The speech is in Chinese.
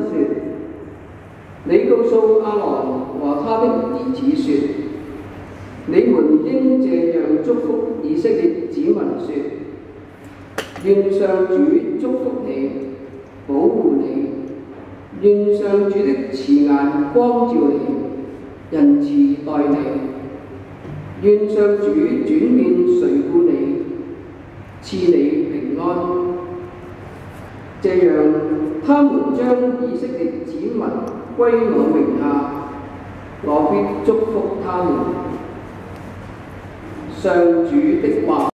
说：你告诉阿郎和他的儿子说，你们应这样祝福以色列子民说：愿上主祝福你，保护你；愿上主的慈眼光照你，仁慈待你。愿上主转面垂顾你，赐你平安。这样，他们将以色列子民归我名下，我必祝福他们。上主的话。